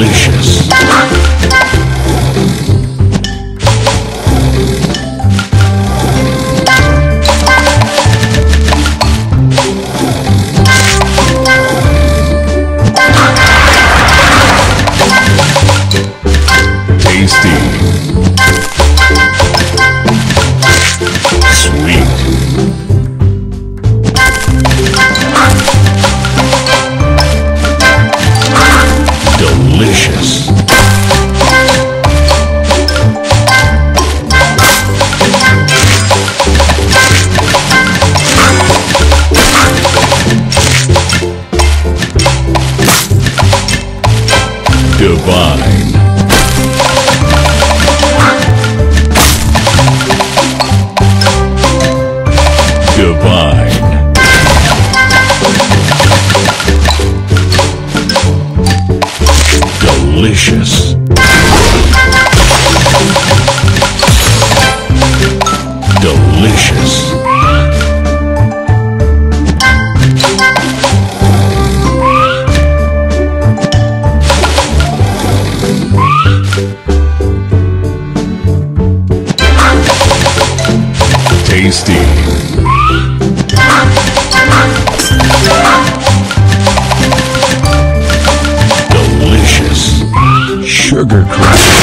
delicious. combine. Delicious. Delicious. tasty. Burger Crush.